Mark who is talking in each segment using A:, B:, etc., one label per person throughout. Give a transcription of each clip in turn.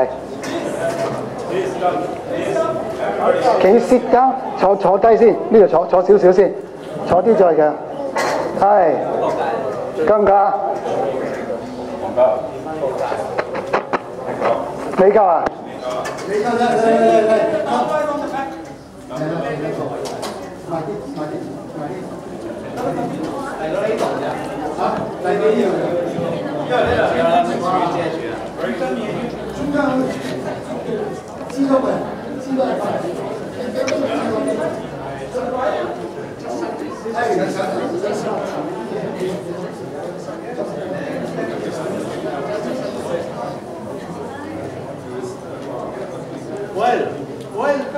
A: 係，幾
B: 時間？坐坐低先，呢度坐坐少少先，坐啲再嘅，係，高唔够啊？高，你高啊？你高啫，嚟嚟嚟嚟。 심장을 찢어봐요. 찢어봐요.
C: 월, 월.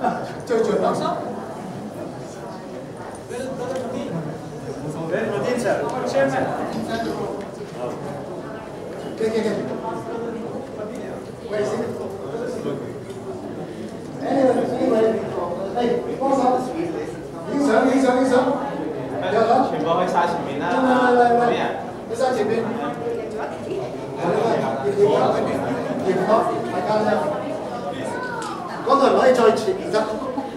C: 아,
B: 저기 저기.
C: Very potential. Chairman.
B: 哎，大家，音响音响音，
D: 全部去晒前面。啦。
B: 走啊，前面。好，大家，刚才可以再前得，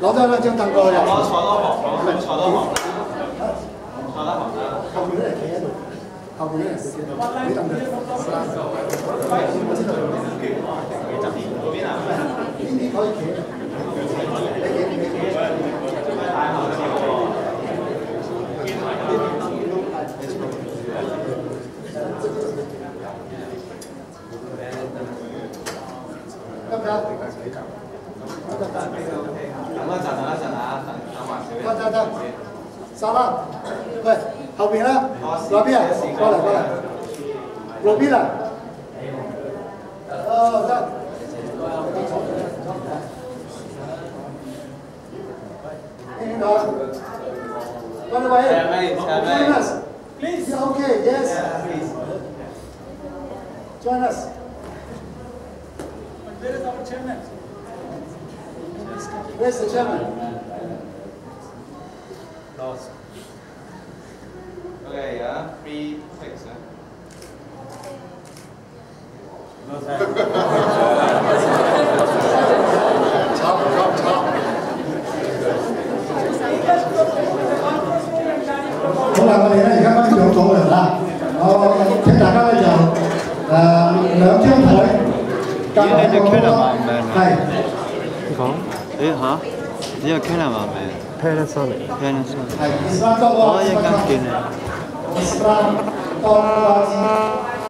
B: 攞多两凳过去啊。坐
D: 到旁，唔系坐到旁，坐到旁，
B: 都系企喺度。你凳佢。我知道。
D: 嗰边啊？
B: 呢啲可以企。你企你企。得唔得？得得得。
D: 等一阵，等一阵啊，等等埋少得
B: 得得，沙拉，喂， Albina? Join us. Please. Yeah, okay, yes. Yeah,
D: please.
B: Join us. Where is our
C: chairman?
B: Where's the chairman?
D: the free text. No thanks.
B: top, top, top. Cũng là có thể là các bác chủ tổ được là Thế là các bây giờ Nếu chưa ơn Các bạn có Này
A: Có
D: Ê hả? Giờ cái là mà mẹ
A: Panasonic
D: Panasonic
B: Có gì cắt kia
D: nè
B: Estrada, Paulo Quadrinho.